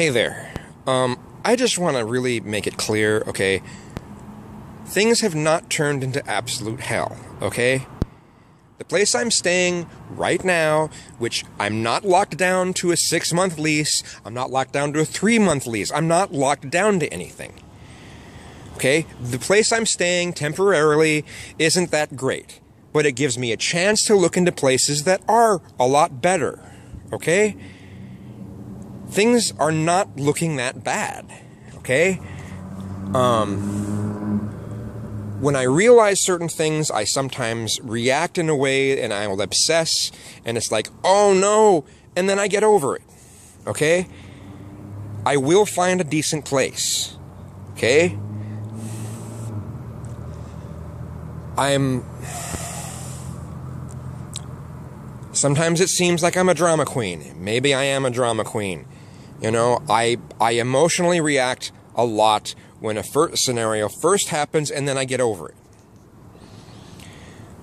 Hey there. Um, I just want to really make it clear, okay? Things have not turned into absolute hell, okay? The place I'm staying right now, which I'm not locked down to a six month lease, I'm not locked down to a three month lease, I'm not locked down to anything. Okay? The place I'm staying temporarily isn't that great, but it gives me a chance to look into places that are a lot better. Okay? Things are not looking that bad. Okay? Um, when I realize certain things, I sometimes react in a way and I will obsess, and it's like, oh no, and then I get over it. Okay? I will find a decent place. Okay? I'm. Sometimes it seems like I'm a drama queen. Maybe I am a drama queen. You know, I I emotionally react a lot when a first scenario first happens and then I get over it.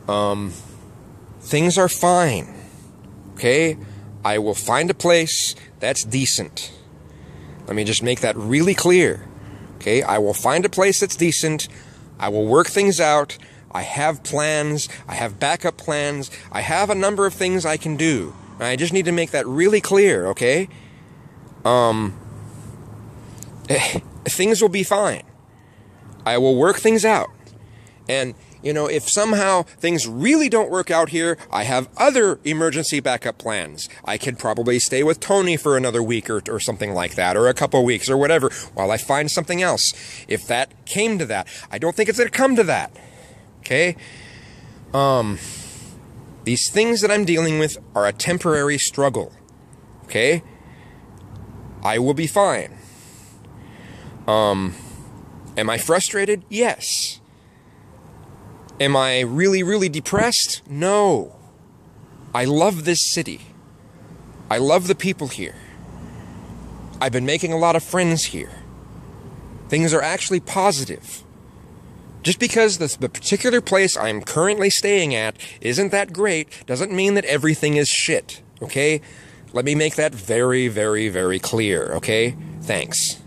Um, things are fine. Okay? I will find a place that's decent. Let me just make that really clear. Okay? I will find a place that's decent. I will work things out. I have plans. I have backup plans. I have a number of things I can do. I just need to make that really clear, okay? Um, things will be fine. I will work things out. And, you know, if somehow things really don't work out here, I have other emergency backup plans. I could probably stay with Tony for another week or, or something like that, or a couple weeks or whatever, while I find something else. If that came to that, I don't think it's going to come to that. Okay? Um, these things that I'm dealing with are a temporary struggle. Okay? I will be fine. Um, am I frustrated? Yes. Am I really, really depressed? No. I love this city. I love the people here. I've been making a lot of friends here. Things are actually positive. Just because the, the particular place I'm currently staying at isn't that great doesn't mean that everything is shit, okay? Let me make that very, very, very clear, okay? Thanks.